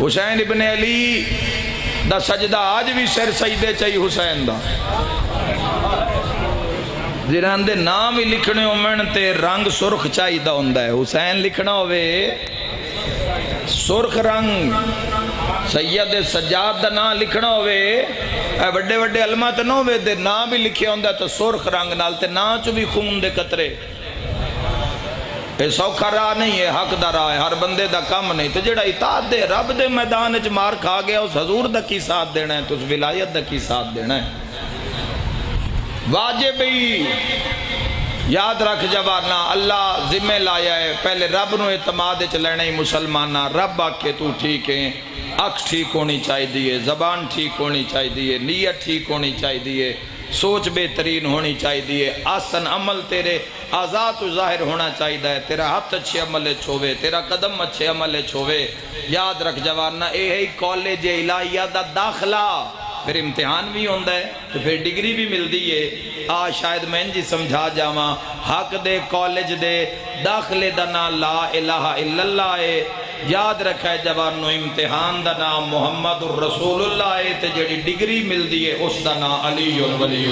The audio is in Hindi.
हुसैन इबन अली दा सजदा आज भी सिर सजदे चाही हुसैन दा जिन्हों के नाम ही लिखने होवन तो रंग सुरख चाहिए होंगे हुसैन लिखना होवे सुरख रंग सैयद सजाद का नाम लिखना होवे वे वे अलमा तो ना हो ना भी लिखे होंगे तो सुरख रंग नाल ते ना च भी खून दे कतरे ये सौखा राह नहीं है, हक का राह है, हर बंदे का कम नहीं। तो जोड़ा इताद दे रब दे मैदान च मार खा गया, उस हजूर का की साथ देना है उस विलायत का की साथ देना है? वाजिब ही। याद रख जवाना, अल्लाह जिम्मे लाया है, पहले रब न एतमाद च लेना ही मुसलमाना। रब आके तू ठीक है अख ठीक होनी चाहिए जबान ठीक होनी चाहिए नीयत ठीक होनी चाहिए सोच बेहतरीन होनी चाहिए। आसन अमल तेरे, आज़ाद ज़ाहिर होना चाहिए। है तेरा हाथ अच्छे अमल होवे, तेरा कदम अच्छे अमल छोवे याद रख जवाना यही कॉलेज इलाहिया का दाखला। फिर इम्तिहान भी होंगे है तो फिर डिग्री भी मिलती है। आ, शायद मैं जी समझा जावा। हक दे कॉलेज दे, दाखले का ना ला इलाहा इल्लल्लाह है। याद रखा है जवानों इम्तिहान का नाम मुहम्मद उर रसूलुल्लाह है जी डिग्री मिलती है, उसका नाम अली उल वली